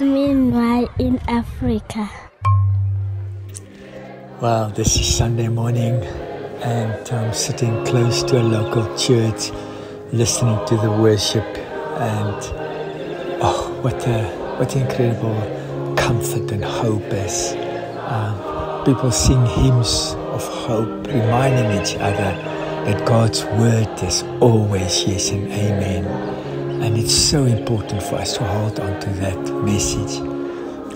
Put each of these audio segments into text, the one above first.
Meanwhile, in Africa. Well, this is Sunday morning, and I'm sitting close to a local church, listening to the worship, and oh, what a what incredible comfort and hope as um, people sing hymns of hope, reminding each other that God's word is always yes and amen. And it's so important for us to hold on to that message.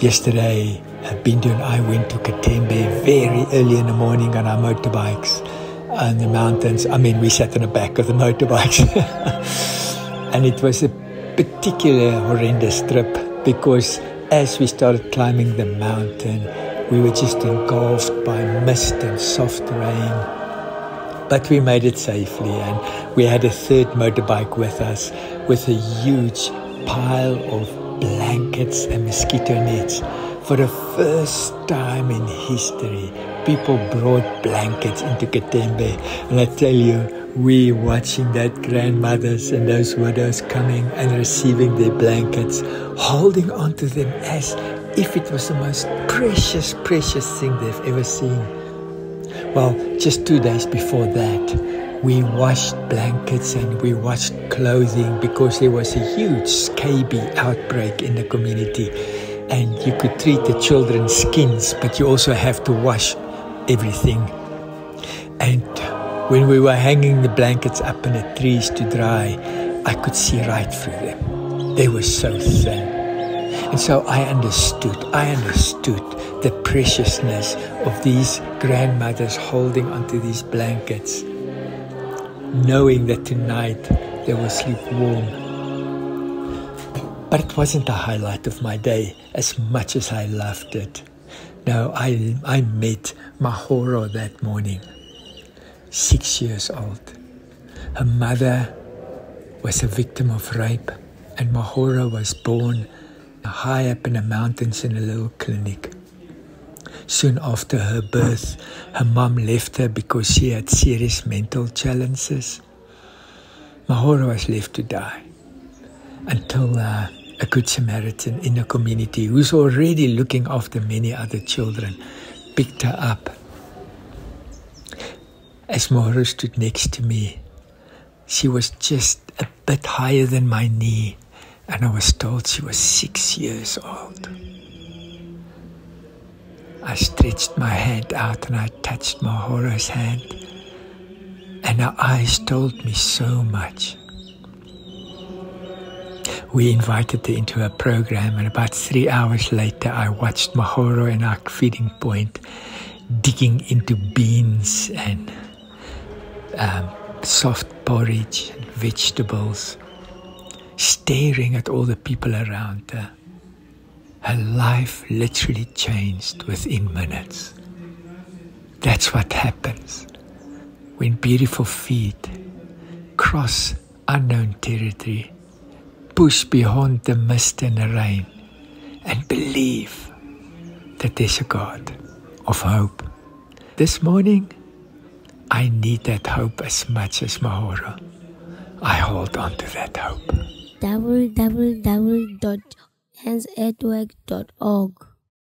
Yesterday, Bindu and I went to Katembe very early in the morning on our motorbikes on the mountains. I mean, we sat in the back of the motorbikes. and it was a particular horrendous trip because as we started climbing the mountain, we were just engulfed by mist and soft rain. But we made it safely, and we had a third motorbike with us with a huge pile of blankets and mosquito nets. For the first time in history, people brought blankets into Katembe. And I tell you, we watching that grandmothers and those widows coming and receiving their blankets, holding onto them as if it was the most precious, precious thing they've ever seen. Well, just two days before that, we washed blankets and we washed clothing because there was a huge scabies outbreak in the community. And you could treat the children's skins, but you also have to wash everything. And when we were hanging the blankets up in the trees to dry, I could see right through them. They were so thin. And so I understood, I understood the preciousness of these grandmothers holding onto these blankets, knowing that tonight they will sleep warm. But it wasn't the highlight of my day as much as I loved it. No, I, I met Mahoro that morning, six years old. Her mother was a victim of rape, and Mahoro was born high up in the mountains in a little clinic. Soon after her birth, her mom left her because she had serious mental challenges. Mahoro was left to die until uh, a good Samaritan in the community, who's already looking after many other children, picked her up. As Mahoro stood next to me, she was just a bit higher than my knee and I was told she was six years old. I stretched my hand out and I touched Mahoro's hand, and her eyes told me so much. We invited her into a program, and about three hours later, I watched Mahoro in our feeding point digging into beans and um, soft porridge and vegetables staring at all the people around her. Her life literally changed within minutes. That's what happens when beautiful feet cross unknown territory, push beyond the mist and the rain, and believe that there's a God of hope. This morning, I need that hope as much as Mahoro. I hold on to that hope www.handsatwork.org.